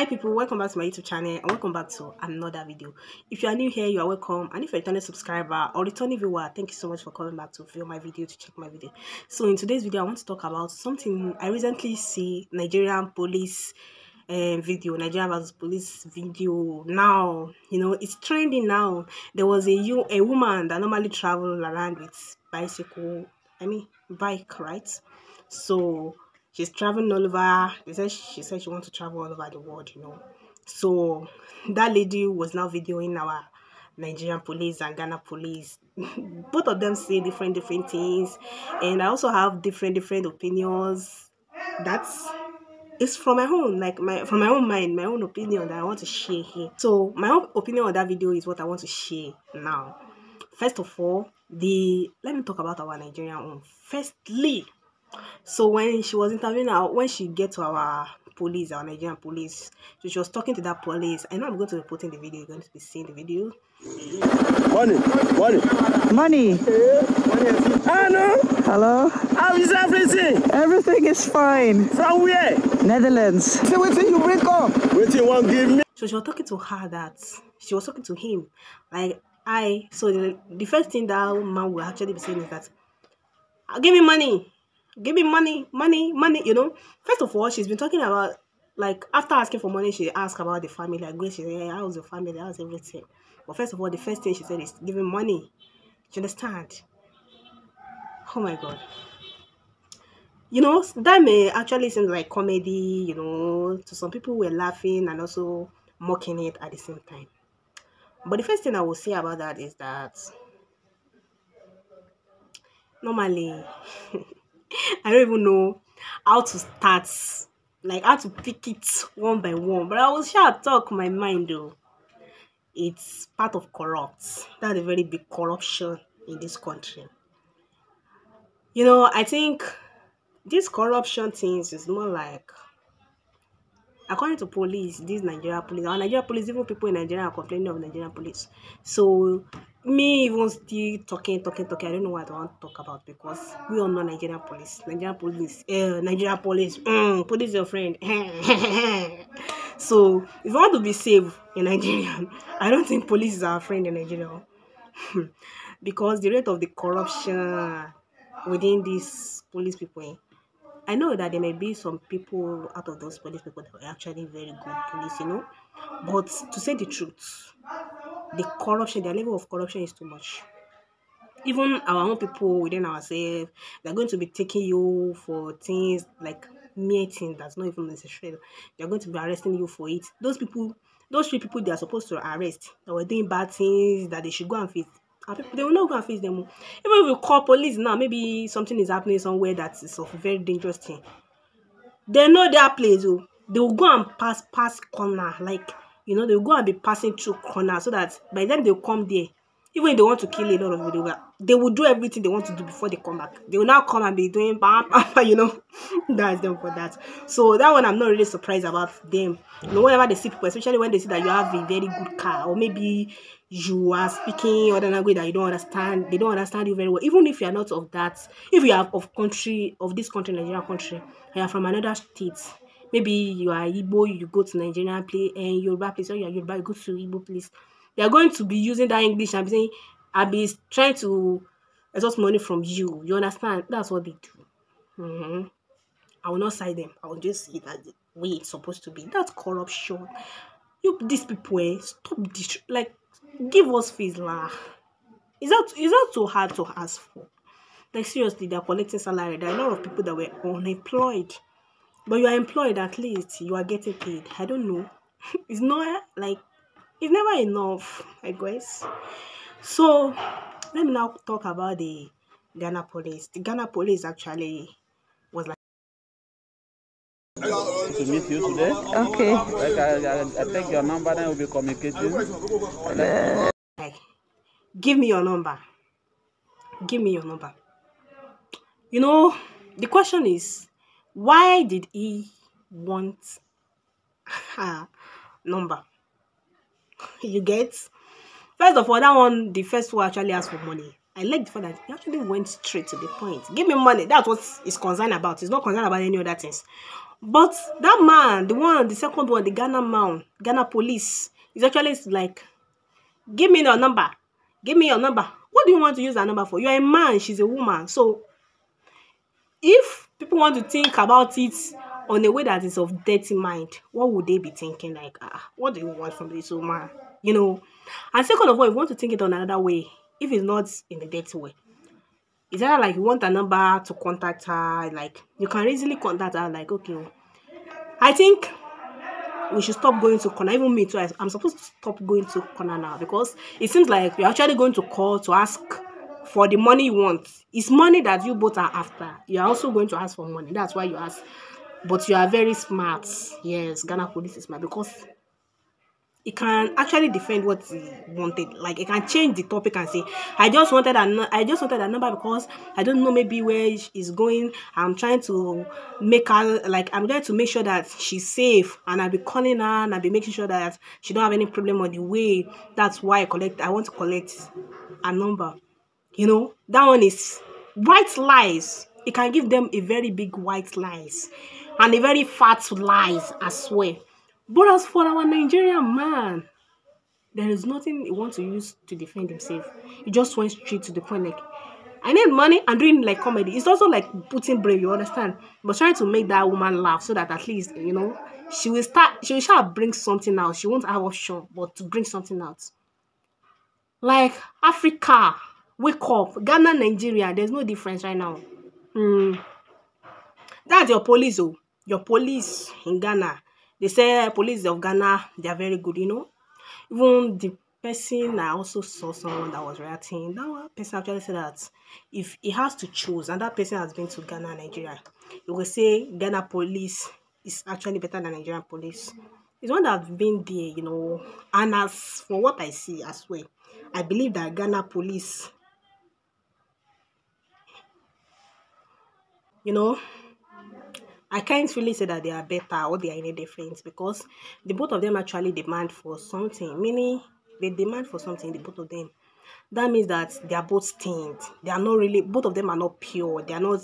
hi people. Welcome back to my youtube channel and welcome back to another video. If you are new here you are welcome. And if you're a returning subscriber or returning viewer thank you so much for coming back to view my video to check my video. So in today's video i want to talk about something i recently see nigerian police um, video nigerian police video now. You know it's trending now. There was a you a woman that normally travel around with bicycle i mean bike right? So she's traveling all over. They said she said she wants to travel all over the world, you know. So that lady was now videoing our Nigerian police and Ghana police. Both of them say different different things, and I also have different different opinions. That's it's from my own like my from my own mind, my own opinion that I want to share here. So my own opinion on that video is what I want to share now. First of all, the let me talk about our Nigerian own. Firstly, so when she was interviewing her, when she get to our police, our Nigerian police, so she was talking to that police. I know I'm going to be putting the video. You're going to be seeing the video. Money, money. Money. Hello, Hello. how is everything? Everything is fine. From where? Netherlands. Say wetin you bring come. Wetin you wan give me? So she was talking to her that she was talking to him, like I. So the, the first thing that man will actually be saying is that, "Ah, give me money, give me money, money, money. You know. First of all, she's been talking about like after asking for money, she asked about the family. Like, Grace, she said, "Yeah, how's your family? How's everything?" But first of all, the first thing she said is give me money. Do you understand? Oh my god. You know, that may actually seem like comedy, you know, to some people were laughing and also mocking it at the same time. But the first thing I will say about that is that normally I don't even know how to start, like how to pick it one by one. But I will sure talk my mind though. It's part of corrupt. That's a very big corruption in this country. You know, I think this corruption things is more like according to police, this Nigeria police, our Nigeria police, even people in Nigeria are complaining of Nigerian police. So me even still talking, talking, talking. I don't know what I want to talk about because we all know Nigerian police. Nigerian police, uh, Nigerian police, mm, police your friend. so if you want to be safe in Nigeria, I don't think police is our friend in Nigeria. because the rate of the corruption within these police people eh, I know that there may be some people out of those police people that are actually very good police, you know. But to say the truth, the corruption, the level of corruption is too much. Even our own people within ourselves, they're going to be taking you for things like mere things that's not even necessary. They're going to be arresting you for it. Those people, those three people they are supposed to arrest that were doing bad things that they should go and face. They will not go and face them. Even if you call police now, maybe something is happening somewhere that is of very dangerous thing. They know their place. Oh. They will go and pass pass corner. Like, you know, they will go and be passing through corner so that by then they'll come there. Even if they want to kill a lot of people, they will, do everything they want to do before they come back. They will now come and be doing bam, bam, you know. That's them for that. So that one I'm not really surprised about them. You know, whenever they see people, especially when they see that you have a very good car, or maybe you are speaking other language that you don't understand, they don't understand you very well. Even if you are not of that, if you are of country of this country, Nigeria country, you are from another state, maybe you are Igbo, you go to Nigerian place and Yoruba place, or you are Yoruba, you go to Igbo place. They are going to be using that English and be saying, I'll be trying to exhaust money from you. You understand? That's what they do. Mm-hmm. I will not side them. I will just say that the way it's supposed to be. That's corruption. You these people, eh, stop this. Like, give us face lah. Is that is that too hard to ask for? Like seriously, they're collecting salary. There are a lot of people that were unemployed, but you are employed at least. You are getting paid. I don't know. it's not like it's never enough, I guess. So let me now talk about the Ghana police. The Ghana police actually was like To meet you today. Okay. Like I, I, I take your number, then we'll be communicating. like give me your number give me your number you know the question is why did he want her number you get first of all that one the first one actually asked for money I like the fact that he actually went straight to the point. Give me money. That's what he's concerned about. He's not concerned about any other things. But that man, the one, the second one, the Ghana man, Ghana police, is actually like, give me your number. Give me your number. What do you want to use that number for? You're a man, she's a woman. So if people want to think about it on a way that is of dirty mind, what would they be thinking? Like, ah, what do you want from this woman? You know. And second of all, you want to think it on another way, if it's not in a dirty way, is that like you want a number to contact her? Like you can easily contact her. Like, okay, I think we should stop going to corner. Even me too. I'm supposed to stop going to corner now because it seems like you're actually going to call to ask for the money you want. It's money that you both are after. You're also going to ask for money. That's why you ask. But you are very smart. Yes, Ghana police is smart because it can actually defend what he wanted. Like it can change the topic and say, I just wanted a I just wanted a number because I don't know maybe where she's going. I'm trying to make her like I'm going to make sure that she's safe and I'll be calling her and I'll be making sure that she don't have any problem on the way. That's why I collect I want to collect a number. You know, that one is white lies. It can give them a very big white lies and a very fat lies as well. But as for our Nigerian man, there is nothing he wants to use to defend himself. He just went straight to the point, like, I need money and doing like comedy. It's also like putting brave, you understand? But trying to make that woman laugh so that at least, you know, she will start, she will to bring something out. She won't have option, but to bring something out. Like Africa, wake up. Ghana, Nigeria, there's no difference right now. Hmm. That's your police, oh. Your police in Ghana. They say police of Ghana, they are very good, you know. Even the person I also saw someone that was reacting. That person actually said that if he has to choose, and that person has been to Ghana, Nigeria, he will say Ghana police is actually better than Nigerian police. It's one that have been there, you know. And as for what I see as well, I believe that Ghana police, you know, I can't really say that they are better or they are any different because the both of them actually demand for something, meaning they demand for something, the both of them. That means that they are both stained. They are not really, both of them are not pure. They are not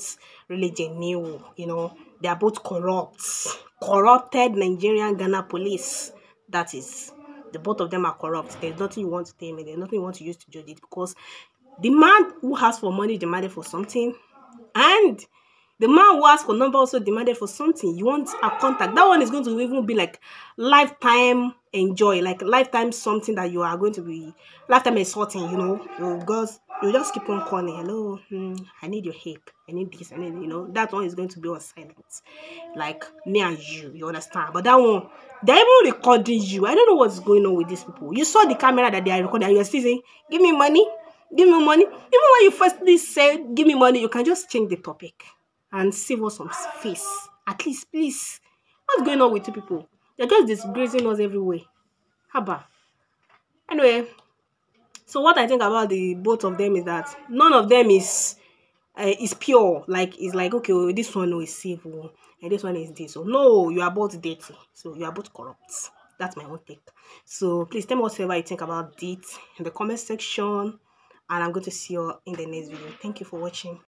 really genuine, you know. They are both corrupt. Corrupted Nigerian Ghana police. That is, the both of them are corrupt. There's nothing you want to tell me. There's nothing you want to use to judge it because the man who has for money demanded for something and the man who asked for number also demanded for something. You want a contact. That one is going to even be like lifetime enjoy, like lifetime something that you are going to be lifetime assaulting, you know. You you just keep on calling, hello, hmm, I need your help, I need this, I need you know, that one is going to be on silent. Like me and you, you understand. But that one, they're even recording you. I don't know what's going on with these people. You saw the camera that they are recording, you're still saying, Give me money, give me money. Even when you firstly said give me money, you can just change the topic and save us some face. At least, please. What's going on with you people? They're just disgracing us everywhere. Haba. Anyway, so what I think about the both of them is that none of them is uh, is pure. Like it's like okay, oh, this one is safe, oh, and this one is this. So no, you are both dirty. So you are both corrupt. That's my own take. So please tell me whatever you think about it in the comment section, and I'm going to see you in the next video. Thank you for watching.